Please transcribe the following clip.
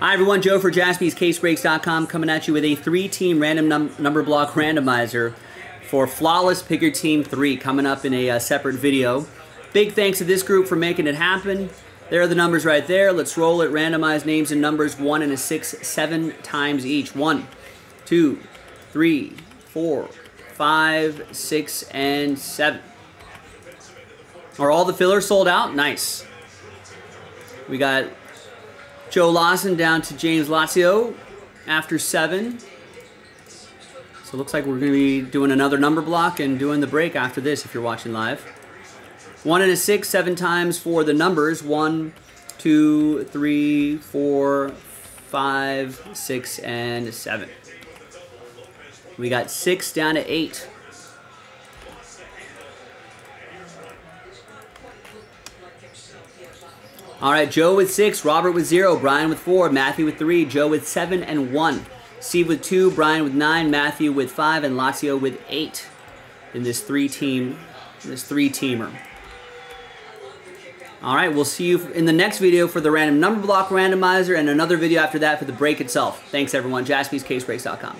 Hi everyone, Joe for jaspyscasebreaks.com coming at you with a three-team random num number block randomizer for Flawless Pick Your Team 3 coming up in a uh, separate video. Big thanks to this group for making it happen. There are the numbers right there. Let's roll it. Randomize names and numbers one and a six, seven times each. One, two, three, four, five, six, and seven. Are all the fillers sold out? Nice. We got Joe Lawson down to James Lazio after seven. So it looks like we're going to be doing another number block and doing the break after this if you're watching live. One and a six, seven times for the numbers. One, two, three, four, five, six, and seven. We got six down to eight. All right, Joe with six, Robert with zero, Brian with four, Matthew with three, Joe with seven and one, Steve with two, Brian with nine, Matthew with five, and Lazio with eight in this three-team, this three-teamer. All right, we'll see you in the next video for the random number block randomizer and another video after that for the break itself. Thanks, everyone. JaspysCaseBreaks.com.